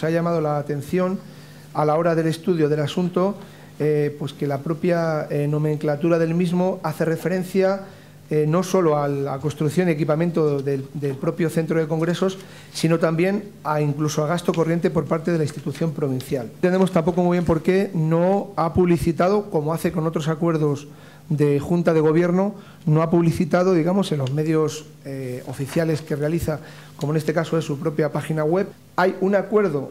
nos ha llamado la atención a la hora del estudio del asunto, eh, pues que la propia eh, nomenclatura del mismo hace referencia eh, no solo a la construcción y equipamiento del, propio centro de congresos, sino también a incluso a gasto corriente por parte de la institución provincial. No entendemos tampoco muy bien por qué no ha publicitado, como hace con otros acuerdos de Junta de Gobierno, no ha publicitado, digamos, en los medios eh, oficiales que realiza, como en este caso es su propia página web, hay un acuerdo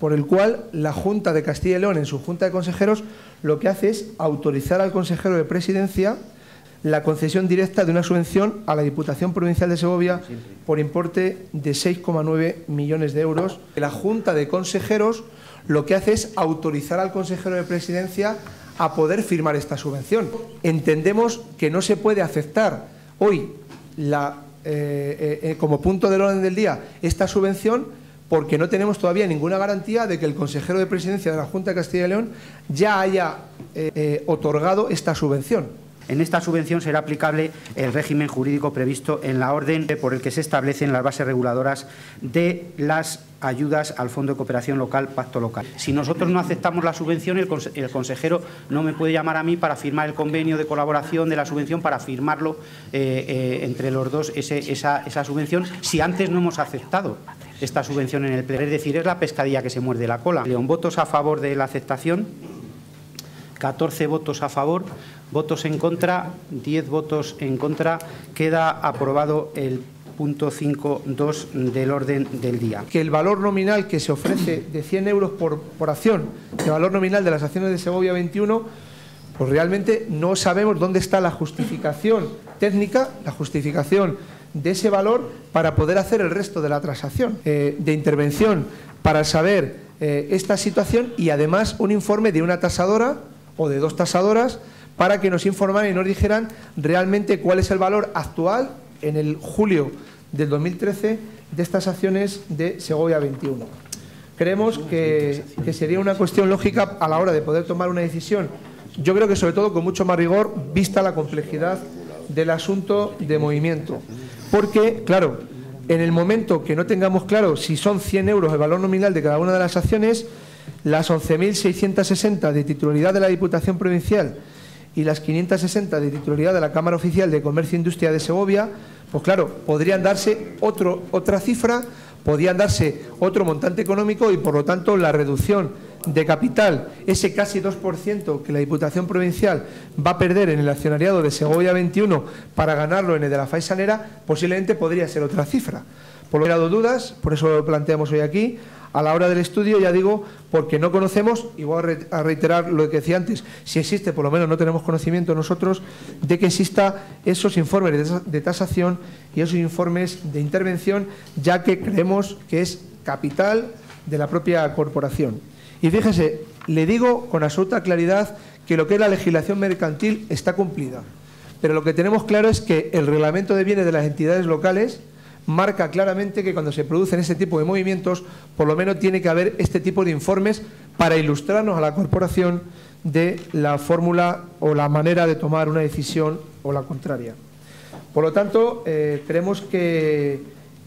por el cual la Junta de Castilla y León, en su Junta de Consejeros, lo que hace es autorizar al consejero de Presidencia la concesión directa de una subvención a la Diputación Provincial de Segovia por importe de 6,9 millones de euros. La Junta de Consejeros lo que hace es autorizar al consejero de presidencia a poder firmar esta subvención. Entendemos que no se puede aceptar hoy la, eh, eh, como punto del orden del día esta subvención porque no tenemos todavía ninguna garantía de que el consejero de presidencia de la Junta de Castilla y León ya haya eh, otorgado esta subvención. En esta subvención será aplicable el régimen jurídico previsto en la orden por el que se establecen las bases reguladoras de las ayudas al Fondo de Cooperación Local, Pacto Local. Si nosotros no aceptamos la subvención, el, consejero no me puede llamar a mí para firmar el convenio de colaboración de la subvención, para firmarlo eh, eh, entre los dos esa, esa subvención, si antes no hemos aceptado esta subvención en el pleno. Es decir, es la pescadilla que se muerde la cola. León, votos a favor de la aceptación. 14 votos a favor, votos en contra, 10 votos en contra. Queda aprobado el punto 5.2 del orden del día. Que el valor nominal que se ofrece de 100 euros por, por acción, el valor nominal de las acciones de Segovia 21, pues realmente no sabemos dónde está la justificación técnica, la justificación de ese valor para poder hacer el resto de la transacción eh, de intervención para saber eh, esta situación y además un informe de una tasadora o de dos tasadoras para que nos informaran y nos dijeran realmente cuál es el valor actual en el julio del 2013 de estas acciones de Segovia 21. Creemos que, que, sería una cuestión lógica a la hora de poder tomar una decisión, yo creo que sobre todo con mucho más rigor, vista la complejidad del asunto de movimiento. Porque, claro, en el momento que no tengamos claro si son 100 euros el valor nominal de cada una de las acciones, las 11.660 de titularidad de la Diputación Provincial y las 560 de titularidad de la Cámara Oficial de Comercio e Industria de Segovia, pues claro, podrían darse otra cifra, podrían darse otro montante económico y por lo tanto la reducción de capital, ese casi 2% que la Diputación Provincial va a perder en el accionariado de Segovia 21 para ganarlo en el de la Faisanera, posiblemente podría ser otra cifra. Por lo que he dudas, por eso lo planteamos hoy aquí, a la hora del estudio, ya digo, porque no conocemos, y voy a reiterar lo que decía antes, si existe, por lo menos no tenemos conocimiento nosotros, de que exista esos informes de tasación y esos informes de intervención, ya que creemos que es capital de la propia corporación. Y fíjese, le digo con absoluta claridad que lo que es la legislación mercantil está cumplida, pero lo que tenemos claro es que el reglamento de bienes de las entidades locales marca claramente que cuando se producen ese tipo de movimientos, por lo menos tiene que haber este tipo de informes para ilustrarnos a la corporación de la fórmula o la manera de tomar una decisión o la contraria. Por lo tanto, eh, creemos que,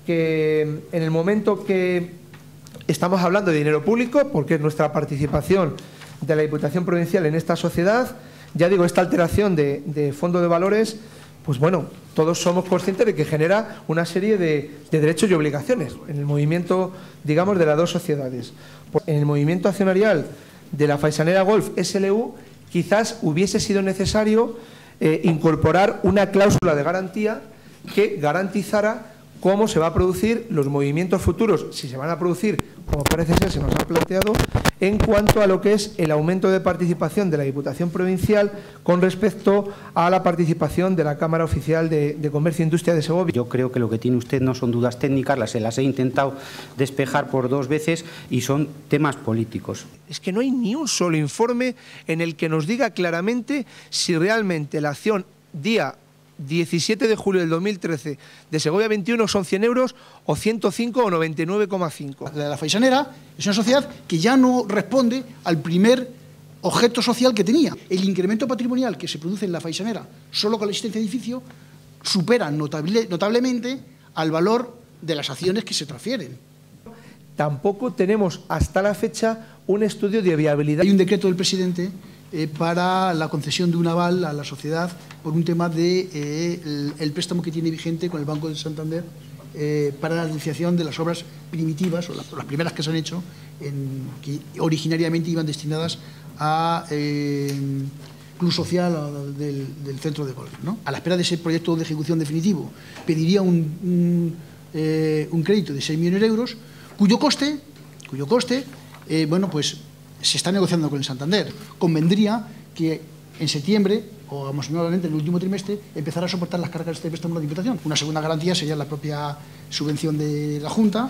en el momento que estamos hablando de dinero público, porque es nuestra participación de la Diputación Provincial en esta sociedad, ya digo, esta alteración de fondo de valores pues bueno, todos somos conscientes de que genera una serie de, derechos y obligaciones en el movimiento, digamos, de las dos sociedades. En el movimiento accionarial de la Faisanera Golf SLU, quizás hubiese sido necesario eh, incorporar una cláusula de garantía que garantizara cómo se va a producir los movimientos futuros, si se van a producir, como parece ser, se nos ha planteado, en cuanto a lo que es el aumento de participación de la Diputación Provincial con respecto a la participación de la Cámara Oficial de, Comercio e Industria de Segovia. Yo creo que lo que tiene usted no son dudas técnicas, las, las he intentado despejar por dos veces y son temas políticos. Es que no hay ni un solo informe en el que nos diga claramente si realmente la acción día 17 de julio del 2013 de Segovia 21 son 100 euros o 105 o 99,5. La Faisanera es una sociedad que ya no responde al primer objeto social que tenía. El incremento patrimonial que se produce en la Faisanera solo con la existencia de edificio supera notablemente al valor de las acciones que se transfieren. tampoco tenemos hasta la fecha un estudio de viabilidad. Hay un decreto del presidente eh, para la concesión de un aval a la sociedad por un tema de eh, el, préstamo que tiene vigente con el Banco de Santander eh, para la iniciación de las obras primitivas o las, primeras que se han hecho que originariamente iban destinadas a Club Social del, centro de golf. A la espera de ese proyecto de ejecución definitivo, pediría un, un crédito de 6 millones de euros, cuyo coste, cuyo coste bueno, pues se está negociando con el Santander. Convendría que en septiembre, o aproximadamente en el último trimestre, empezara a soportar las cargas de este préstamo de Diputación. Una segunda garantía sería la propia subvención de la Junta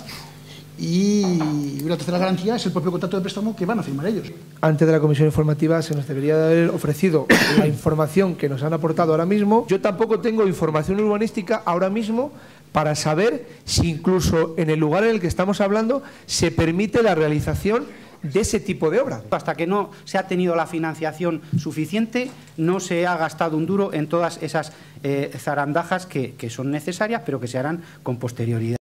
y una tercera garantía es el propio contrato de préstamo que van a firmar ellos. Antes de la comisión informativa se nos debería haber ofrecido la información que nos han aportado ahora mismo. Yo tampoco tengo información urbanística ahora mismo para saber si incluso en el lugar en el que estamos hablando se permite la realización de ese tipo de obra. Hasta que no se ha tenido la financiación suficiente, no se ha gastado un duro en todas esas eh, zarandajas que son necesarias, pero que se harán con posterioridad.